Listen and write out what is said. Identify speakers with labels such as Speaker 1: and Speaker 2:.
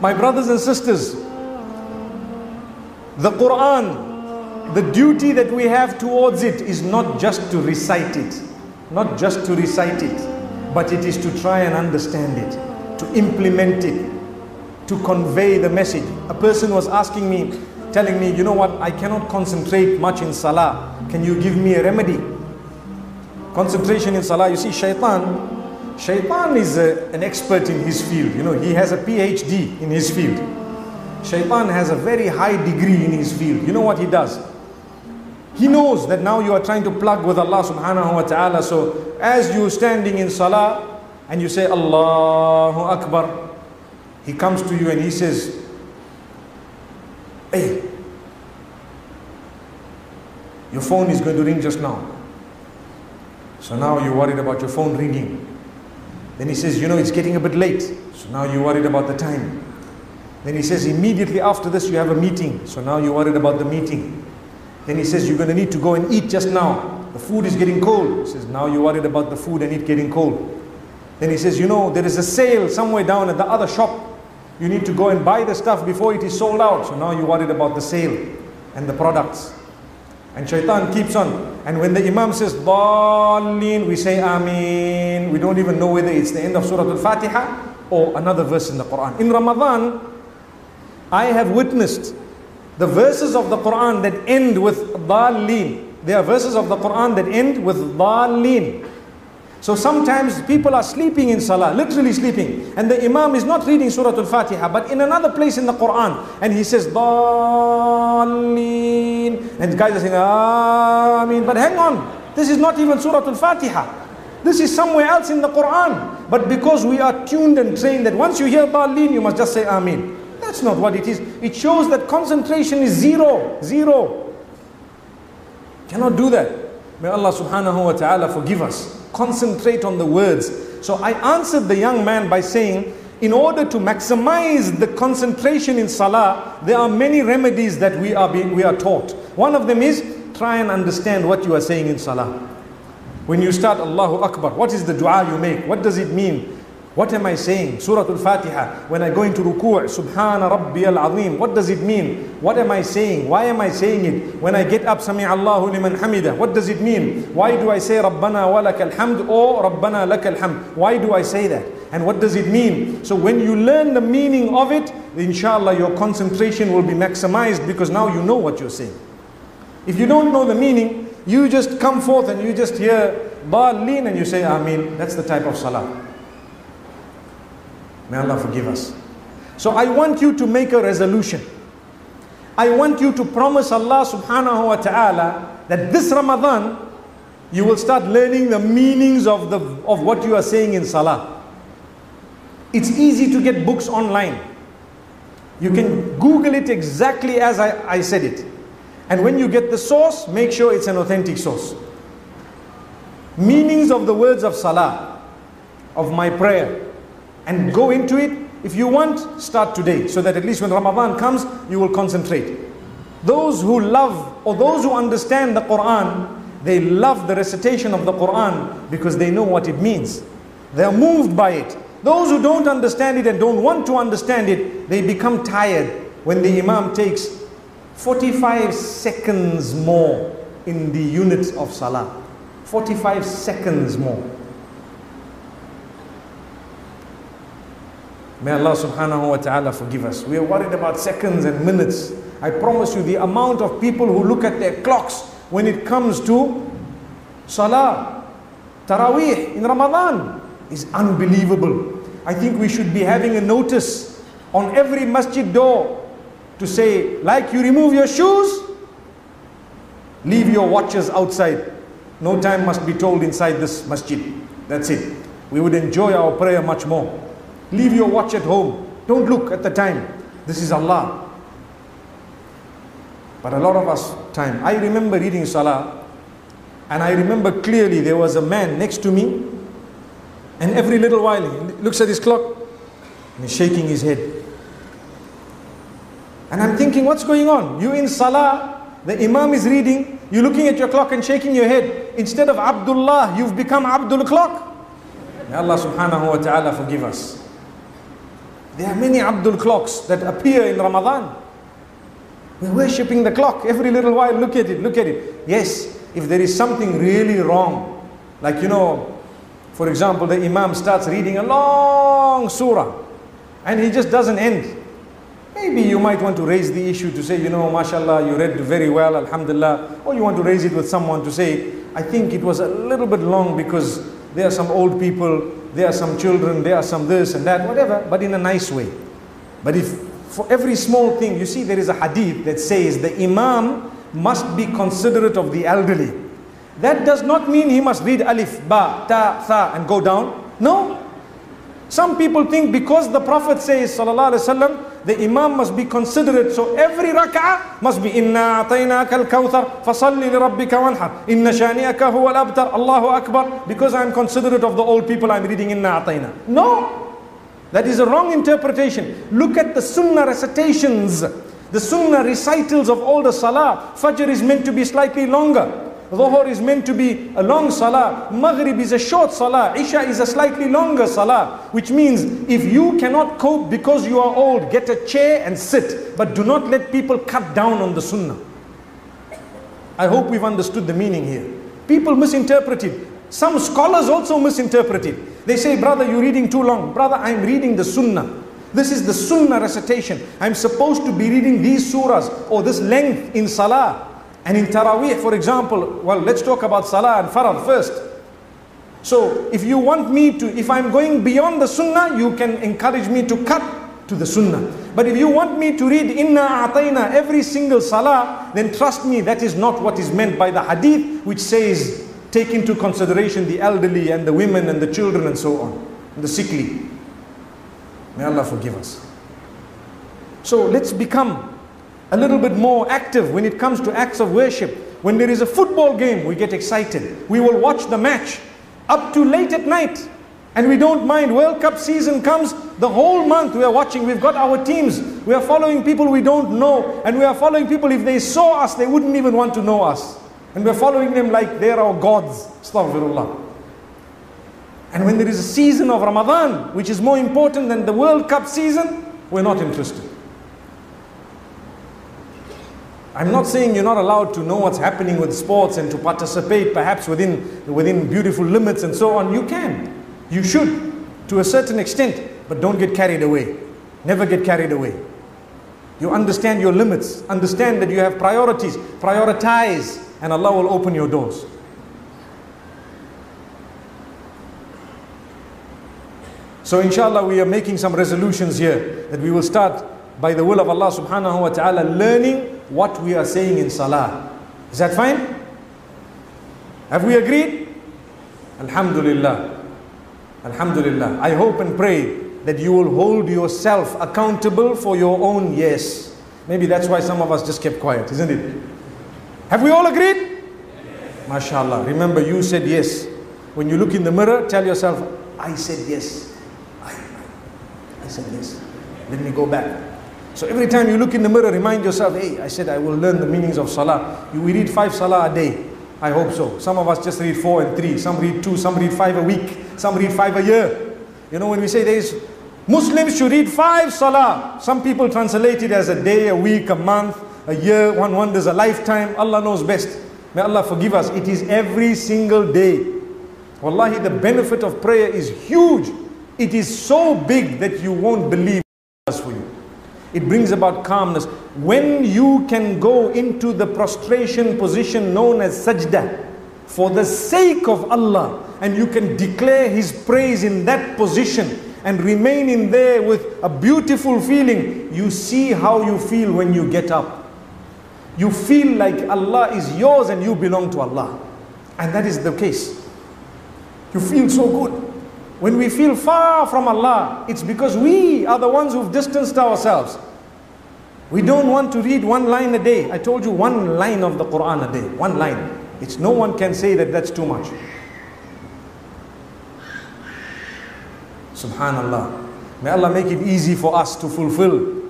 Speaker 1: My brothers and sisters, the Quran, the duty that we have towards it is not just to recite it, not just to recite it, but it is to try and understand it, to implement it, to convey the message. A person was asking me, telling me, you know what, I cannot concentrate much in salah. Can you give me a remedy? Concentration in salah, you see, shaitan, shaitan is a, an expert in his field. You know, he has a PhD in his field. Shaitan has a very high degree in his field. You know what he does? He knows that now you are trying to plug with Allah subhanahu wa ta'ala. So as you're standing in salah and you say Allahu Akbar, he comes to you and he says, Hey, your phone is going to ring just now. So now you're worried about your phone ringing. Then he says, You know, it's getting a bit late. So now you're worried about the time. Then he says, Immediately after this, you have a meeting. So now you're worried about the meeting. Then he says, You're going to need to go and eat just now. The food is getting cold. He says, Now you're worried about the food and it getting cold. Then he says, You know, there is a sale somewhere down at the other shop. You need to go and buy the stuff before it is sold out. So now you're worried about the sale and the products. And shaitan keeps on. And when the Imam says Dallin, we say Ameen. We don't even know whether it's the end of Surah Al-Fatiha or another verse in the Quran. In Ramadan, I have witnessed the verses of the Quran that end with Dallin. There are verses of the Quran that end with Dallin. So sometimes people are sleeping in salah, literally sleeping, and the imam is not reading Surah Al-Fatiha, but in another place in the Quran, and he says, and the guys are saying, Ameen, but hang on, this is not even Surah Al-Fatiha. This is somewhere else in the Quran. But because we are tuned and trained that once you hear Dallin, you must just say Ameen. That's not what it is. It shows that concentration is zero, zero. Cannot do that. May Allah subhanahu wa ta'ala forgive us concentrate on the words. So I answered the young man by saying, in order to maximize the concentration in salah, there are many remedies that we are, being, we are taught. One of them is try and understand what you are saying in salah. When you start Allahu Akbar, what is the dua you make? What does it mean? What am I saying? Surah Al-Fatiha. When I go into ruku' Subhana Rabbi al-Azim. What does it mean? What am I saying? Why am I saying it? When I get up, Sami Allahu liman hamida. What does it mean? Why do I say Rabbana wa lakal hamd or Rabbana lakal hamd? Why do I say that? And what does it mean? So when you learn the meaning of it, inshallah your concentration will be maximized because now you know what you're saying. If you don't know the meaning, you just come forth and you just hear Dallin and you say Ameen. That's the type of salah. May Allah forgive us. So I want you to make a resolution. I want you to promise Allah subhanahu wa ta'ala that this Ramadan you will start learning the meanings of, the, of what you are saying in Salah. It's easy to get books online. You can Google it exactly as I, I said it. And when you get the source, make sure it's an authentic source. Meanings of the words of Salah, of my prayer, and go into it. If you want, start today so that at least when Ramadan comes, you will concentrate. Those who love or those who understand the Quran, they love the recitation of the Quran because they know what it means. They are moved by it. Those who don't understand it and don't want to understand it, they become tired when the Imam takes 45 seconds more in the units of Salah. 45 seconds more. May Allah subhanahu wa ta'ala forgive us. We are worried about seconds and minutes. I promise you, the amount of people who look at their clocks when it comes to Salah, Taraweeh in Ramadan is unbelievable. I think we should be having a notice on every masjid door to say, like you remove your shoes, leave your watches outside. No time must be told inside this masjid. That's it. We would enjoy our prayer much more. Leave your watch at home. Don't look at the time. This is Allah. But a lot of us time. I remember reading Salah and I remember clearly there was a man next to me and every little while he looks at his clock and he's shaking his head. And I'm thinking, what's going on? You in Salah, the Imam is reading, you're looking at your clock and shaking your head. Instead of Abdullah, you've become Abdul Clock. May Allah subhanahu wa ta'ala forgive us. There are many Abdul clocks that appear in Ramadan. We're worshipping the clock every little while. Look at it, look at it. Yes, if there is something really wrong, like you know, for example, the Imam starts reading a long surah and he just doesn't end. Maybe you might want to raise the issue to say, you know, mashallah, you read very well, alhamdulillah. Or you want to raise it with someone to say, I think it was a little bit long because there are some old people, there are some children, there are some this and that, whatever, but in a nice way. But if for every small thing, you see, there is a hadith that says the Imam must be considerate of the elderly. That does not mean he must read alif, ba, ta, tha, and go down. No. Some people think because the Prophet says, wasallam, the imam must be considerate. So every rak'ah must be ataynaka al-kawthar fasalli li rabbika wanhar. Inna shani'aka huwa al-abtar. Allahu akbar. Because I'm considerate of the old people, I'm reading inna atayna. No. That is a wrong interpretation. Look at the sunnah recitations. The sunnah recitals of all the salah. Fajr is meant to be slightly longer. Dhuhr is meant to be a long salah. Maghrib is a short salah. Isha is a slightly longer salah. Which means if you cannot cope because you are old, get a chair and sit. But do not let people cut down on the sunnah. I hope we've understood the meaning here. People misinterpret it. Some scholars also misinterpret it. They say, brother, you're reading too long. Brother, I'm reading the sunnah. This is the sunnah recitation. I'm supposed to be reading these surahs or this length in salah. And in Taraweeh, for example, well, let's talk about Salah and Fard first. So, if you want me to, if I'm going beyond the Sunnah, you can encourage me to cut to the Sunnah. But if you want me to read Inna A'tayna every single Salah, then trust me, that is not what is meant by the Hadith, which says, take into consideration the elderly and the women and the children and so on, and the sickly. May Allah forgive us. So, let's become a little bit more active when it comes to acts of worship. When there is a football game, we get excited. We will watch the match up to late at night. And we don't mind. World Cup season comes the whole month. We are watching. We've got our teams. We are following people we don't know. And we are following people, if they saw us, they wouldn't even want to know us. And we're following them like they're our gods. Astaghfirullah. And when there is a season of Ramadan, which is more important than the World Cup season, we're not interested. I'm not saying you're not allowed to know what's happening with sports and to participate perhaps within, within beautiful limits and so on. You can. You should to a certain extent, but don't get carried away. Never get carried away. You understand your limits, understand that you have priorities, prioritize, and Allah will open your doors. So, inshallah, we are making some resolutions here that we will start by the will of Allah subhanahu wa ta'ala learning what we are saying in salah. Is that fine? Have we agreed? Alhamdulillah. Alhamdulillah. I hope and pray that you will hold yourself accountable for your own yes. Maybe that's why some of us just kept quiet, isn't it? Have we all agreed? Yes. MashaAllah. Remember, you said yes. When you look in the mirror, tell yourself, I said yes. I, I said yes. Let me go back. So every time you look in the mirror, remind yourself, hey, I said I will learn the meanings of salah. We read five salah a day. I hope so. Some of us just read four and three. Some read two. Some read five a week. Some read five a year. You know, when we say there is Muslims should read five salah. Some people translate it as a day, a week, a month, a year. One wonders a lifetime. Allah knows best. May Allah forgive us. It is every single day. Wallahi, the benefit of prayer is huge. It is so big that you won't believe for you. It brings about calmness. When you can go into the prostration position known as sajda for the sake of Allah and you can declare His praise in that position and remain in there with a beautiful feeling, you see how you feel when you get up. You feel like Allah is yours and you belong to Allah. And that is the case. You feel so good. When we feel far from Allah, it's because we are the ones who've distanced ourselves. We don't want to read one line a day. I told you one line of the Quran a day. One line. It's no one can say that that's too much. Subhanallah. May Allah make it easy for us to fulfill